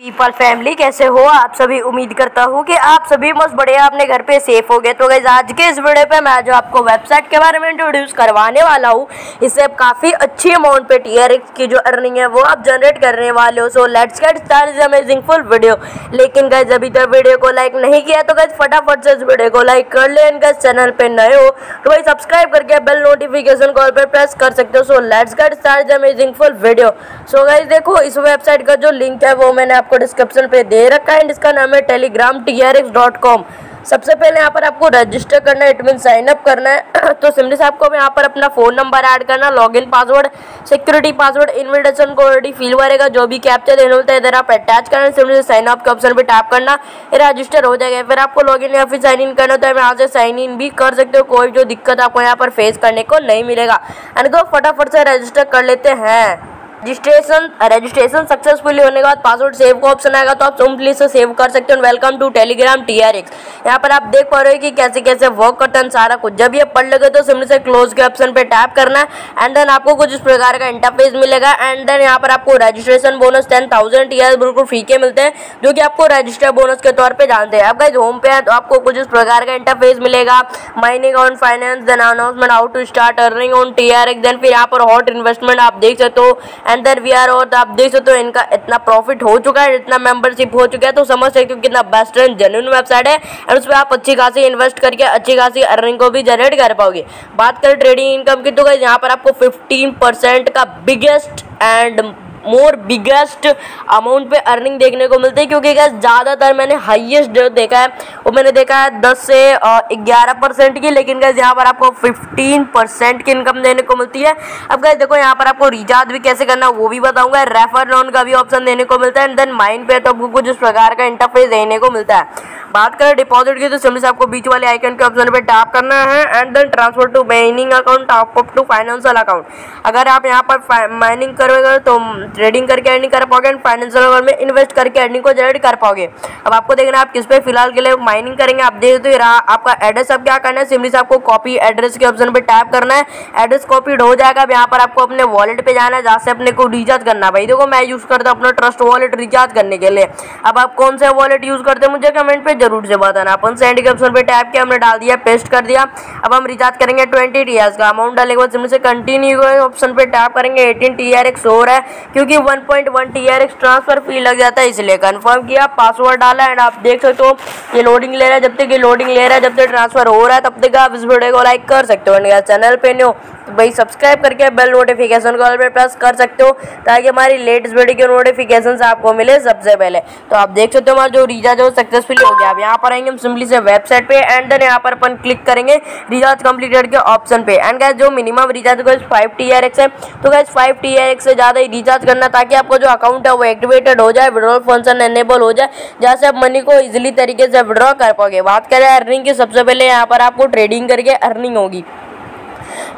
People family कैसे हो? आप सभी, उम्मीद करता हूँ कि आप सभी मस्त बढ़िया, अपने घर पे सेफ़ हो गए। तो गई आज के इस वीडियो पे मैं जो आपको वेबसाइट के बारे में इंट्रोड्यूस करवाने वाला हूँ इससे आप काफ़ी अच्छी अमाउंट पे टीयर की जो अर्निंग है, वो आप जनरेट करने वाले हो। So let's get start amazing full video लेकिन गैस अभी तक वीडियो को लाइक नहीं किया तो गैस फटाफट से इस वीडियो को लाइक कर ले। गैस चैनल पर नए हो तो भाई सब्सक्राइब करके बेल नोटिफिकेशन कॉल पर प्रेस कर सकते हो। So let's get start amazing full video so guys देखो, इस वेबसाइट का जो लिंक है, वो मैंने आपको डिस्क्रिप्शन पे दे रखा है। इसका नाम है Telegram T R X dot com सबसे पहले यहाँ पर आपको रजिस्टर करना है इट मीन साइन अप करना है। तो सिमली साहब को यहाँ पर अपना फ़ोन नंबर ऐड करना login password security password invitation को ऑलरेडी फिल करेगा जो भी कैप्चर देना होता है, इधर आप अटैच करना, सिमली साइन अप के ऑप्शन पर टैप करना रजिस्टर हो जाएगा। फिर आपको लॉगिन या फिर साइन इन करना है यहाँ से साइन इन भी कर सकते हो, कोई जो दिक्कत आपको यहाँ पर फेस करने को नहीं मिलेगा। एंड तो फटाफट से रजिस्टर कर लेते हैं। रजिस्ट्रेशन रजिस्ट्रेशन सक्सेसफुली होने के बाद पासवर्ड सेव का ऑप्शन आएगा तो आप सिंपली से सेव कर सकते हो welcome to Telegram T R X यहाँ पर आप देख पा रहे हो कि कैसे कैसे वर्क है सारा कुछ। जब ये पढ़ लगे तो सिंपली से क्लोज के ऑप्शन पे टैप करना है एंड देन आपको कुछ इस प्रकार का इंटरफेस मिलेगा एंड देन यहाँ पर आपको registration bonus ten thousand T बिल्कुल फ्री के मिलते हैं, जो कि आपको रजिस्टर बोनस के तौर पर जानते हैं। आपका होम पे है तो आपको कुछ इस प्रकार का इंटरफेस मिलेगा। Mining on finance then announcement how to start earning on T R X then फिर यहाँ पर हॉट इन्वेस्टमेंट आप देख सकते हो। देन वी आर और तो आप देख सकते हो इनका इतना प्रॉफिट हो चुका है, इतना मेंबरशिप हो चुका है तो समझ सकते हो कितना बेस्ट एंड जेन्यून वेबसाइट है एंड उस पर आप अच्छी खासी इन्वेस्ट करके अच्छी खासी अर्निंग को भी जनरेट कर पाओगे। बात करें ट्रेडिंग इनकम की तो यहाँ पर आपको फिफ्टीन का biggest and more biggest amount पे अर्निंग देखने को मिलती है, क्योंकि गैस ज़्यादातर मैंने हाईएस्ट जो देखा है, वो मैंने देखा है दस से ग्यारह परसेंट की, लेकिन गैस यहाँ पर आपको फिफ्टीन परसेंट की इनकम देने को मिलती है। अब गैस देखो, यहाँ पर आपको रिचार्ज भी कैसे करना वो भी बताऊँगा। रेफर लोन का भी ऑप्शन देने को मिलता है एंड देन माइंड पे तो आपको कुछ प्रकार का इंटरफेस देने को मिलता है। बात करें डिपॉजिट की तो सिंपली से आपको बीच वाले आइकन के ऑप्शन पे टैप करना है and then transfer to mining account top up to financial account अगर आप यहाँ पर माइनिंग करोगे तो ट्रेडिंग करके अर्निंग कर पाओगे एंड फाइनेंशियल अकाउंट में इन्वेस्ट करके अर्निंग को जनरेट कर पाओगे। अब आपको देखना आप किस पे फ़िलहाल के लिए माइनिंग करेंगे। आप देख तो रहा आपका एड्रेस अब क्या करना है? सिंपली से आपको कॉपी एड्रेस के ऑप्शन पर टैप करना है। एड्रेस कॉपीड हो जाएगा। अब यहाँ पर आपको अपने वॉलेट पे जाना है, जहाँ से अपने को रिचार्ज करना भाई देखो, मैं यूज़ करता हूँ अपना ट्रस्ट वॉलेट रिचार्ज करने के लिए। अब आप कौन सा वॉलेट यूज़ करते हैं? मुझे कमेंट पे ज़रूर से बताना। अपन सेंड के ऑप्शन पे टैप किया, हमने डाल दिया पेस्ट कर दिया। अब हम रिचार्ज करेंगे ट्वेंटी टी का अमाउंट डालेंगे बाद सिम से कंटिन्यू ऑप्शन पे टैप करेंगे। एटीन टी आर एक्स रहा है। क्योंकि one point one transfer fee लग जाता है, इसलिए कंफर्म किया पासवर्ड डाला एंड आप देख सकते हो ये लोडिंग ले रहा है, जब तक ये लोडिंग ले रहा है, जब तक ट्रांसफ़र हो रहा है, तब तक आप इस वीडियो को लाइक कर सकते हो। चैनल पे न्यू तो भाई सब्सक्राइब करके बेल नोटिफिकेशन को पे प्रेस कर सकते हो, ताकि हमारी लेटेस्ट वीडियो के नोटिफिकेशन आपको मिले सबसे पहले। तो आप देख सकते हो हमारा जो रिचार्ज हो सक्सेसफुली हो गया। अब यहाँ पर आएँगे हम सिंपली से वेबसाइट पे एंड देन यहाँ पर अपन क्लिक करेंगे रिचार्ज कम्प्लीटेड के ऑप्शन पे। एंड गैस जो मिनिमम रिचार्ज को फाइव टी आर एक्स है। तो guys five T R X से ज़्यादा ही रिचार्ज करना, ताकि आपको जो अकाउंट है वो एक्टिवेटेड हो जाए विड्रॉल फ़ंक्शन एनेबल हो जाए जहाँ से आप मनी को इजिली तरीके से विड्रॉ कर पाओगे। बात करें अर्निंग की, सबसे पहले यहाँ पर आपको ट्रेडिंग करके अर्निंग होगी।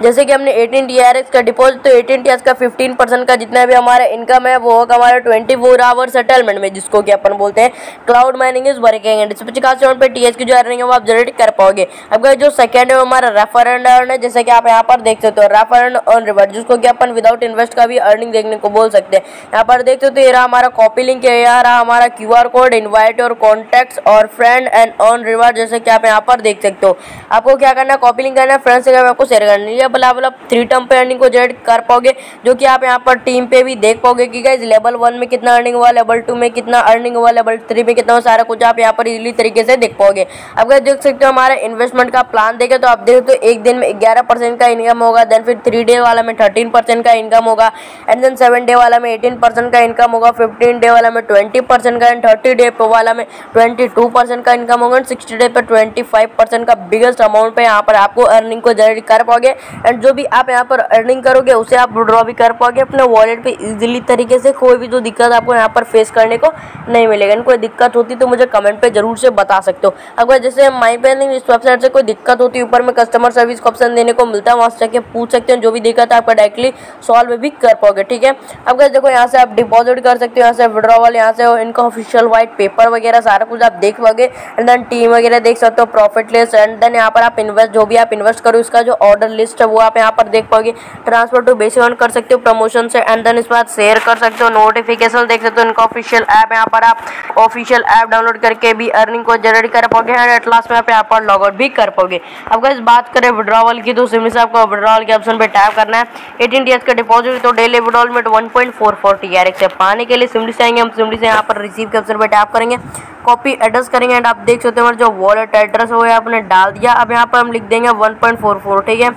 जैसे कि हमने एटीन टी का डिपॉजिट तो एटीन टी का फिफ्टीन परसेंट का जितना भी हमारा इनकम है, वो होगा हमारा ट्वेंटी फोर आवर सेटलमेंट में, जिसको कि अपन बोलते हैं cloud mining is working and इस खास पे टीएस की जो अर्निंग है, वो आप जनरेट कर पाओगे। अब जो सेकंड है हमारा रेफर एंड अर्न है। जैसे कि आप यहाँ पर देख सकते हो रेफर एंड ऑन रिवर्ट जिसको कि अपन विदाउट इन्वेस्ट का भी अर्निंग देखने को बोल सकते हैं। यहाँ पर देख सकते हो, ये रहा हमारा कॉपी लिंक है यहाँ रहा हमारा क्यू आर कोड इन्वाइट और कॉन्टैक्ट और फ्रेंड एंड ऑन रिवर्ट जैसे कि आप यहाँ पर देख सकते हो। आपको क्या करना है कॉपी लिंक करना है फ्रेंड से आपको शेयर करना है बला बला थ्री टर्म पे अर्निंग को जनरेट कर पाओगे, जो कि आप यहाँ पर टीम पे भी देख पाओगे कि गाइज़ लेवल वन में कितना अर्निंग हुआ लेवल टू में कितना अर्निंग हुआ लेवल थ्री में कितना सारा कुछ आप यहाँ पर इजीली तरीके से देख पाओगे। अब गाइज़ देख सकते हो हमारा इन्वेस्टमेंट का प्लान देखे तो आप देख हो एक दिन में ग्यारह का इनकम होगा देन फिर थ्री डे वाला में थर्टीन का इनकम होगा एंड देन सेवन डे वाला में एटीन का इनकम होगा फिफ्टीन डे वाला में ट्वेंटी का एंड थर्टी डे वाला में ट्वेंटी का इनकम होगा एंड सिक्सटी डे पर ट्वेंटी का बिगेस्ट अमाउंट पे यहाँ पर आपको अर्निंग को जनरेट कर पाओगे। एंड जो भी आप यहाँ पर अर्निंग करोगे, उसे आप विड्रॉ भी कर पाओगे अपने वॉलेट पे इजीली तरीके से। कोई भी जो दिक्कत आपको यहाँ पर फेस करने को नहीं मिलेगा। कोई दिक्कत होती तो मुझे कमेंट पे ज़रूर से बता सकते हो। अगर जैसे माई पेनिंग इस वेबसाइट से कोई दिक्कत होती है ऊपर में कस्टमर सर्विस का ऑप्शन देने को मिलता है, वहाँ से जाके पूछ सकते हैं। जो भी दिक्कत है, आपका डायरेक्टली सॉल्व भी कर पाओगे, ठीक है? अब देखो, यहाँ से आप डिपॉजिट कर सकते हो, यहाँ से विड्रॉवल यहाँ से इनका ऑफिशियल व्हाइट पेपर वगैरह सारा कुछ आप देख पाओगे। एंड देन टीम वगैरह देख सकते हो प्रॉफिट लिस्ट एंड देन यहाँ पर आप इन्वेस्ट जो भी आप इन्वेस्ट करो उसका जो ऑर्डर लिस्ट है वो आप यहाँ पर देख पाओगे। ट्रांसफ़र टू बेसिक ऑन कर सकते हो प्रमोशन से एंड देन इस बाद शेयर कर सकते हो। नोटिफिकेशन देख सकते हो इनका ऑफिशियल ऐप यहाँ पर आप ऑफिशियल ऐप डाउनलोड करके भी अर्निंग को जनरेट कर पाओगे एंड एट लास्ट में आप यहाँ पर लॉग आउट भी कर पाओगे। अब इस बात करें विड्रॉवल की तो सिमिस आपको विड्रॉवल के ऑप्शन पे टैप करना है। एटीन डी का डिपॉजिट तो daily withdrawalment one point four four T R से पाने के लिए सिमली से आएँगे, हम सिमली से यहाँ पर रिसीव के ऑप्शन पे टैप करेंगे। कॉपी एड्रेस करेंगे एंड आप देख सकते हो जो वॉलेट एड्रेस हो आपने डाल दिया। अब यहाँ पर हम लिख देंगे वन पॉइंट फोर फोर ठीक है?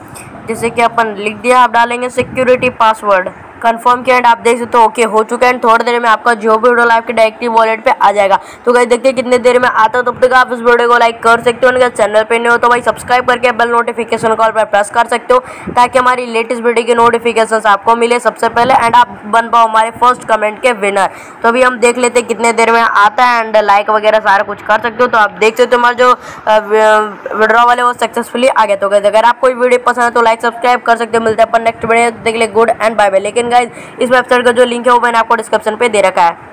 जैसे कि अपन लिख दिया आप डालेंगे सिक्योरिटी पासवर्ड कंफर्म किया एंड आप देख सकते हो ओके हो चुका है एंड थोड़ी देर में आपका जो भी वीडियो आपके डायरेक्टली वॉलेट पे आ जाएगा। तो गाइस देखते हैं कितने देर में आता तब तक आप इस वीडियो को लाइक कर सकते हो अगर चैनल पे नहीं हो तो भाई सब्सक्राइब करके बेल नोटिफिकेशन कॉल पर प्रेस कर सकते हो, ताकि हमारी लेटेस्ट वीडियो की नोटिफिकेशन आपको मिले सबसे पहले एंड आप बन पाओ हमारे फ़र्स्ट कमेंट के विनर तो अभी हम देख लेते हैं कितने देर में आता है एंड लाइक वगैरह सारा कुछ कर सकते हो तो आप देख सकते हो हमारे जो विड्रॉ वाले वो सक्सेसफुली आ गया तो अगर आपको वीडियो पसंद है तो लाइक सब्सक्राइब कर सकते हो। मिलते हैं अपन नेक्स्ट वीडियो देख ले गुड एंड बाय बाय लेकिन गाइज़ इस वेबसाइट का जो लिंक है वो मैंने आपको डिस्क्रिप्शन पे दे रखा है।